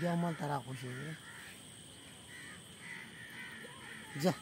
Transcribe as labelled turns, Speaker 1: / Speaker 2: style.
Speaker 1: dia mau taraku sih. Ja.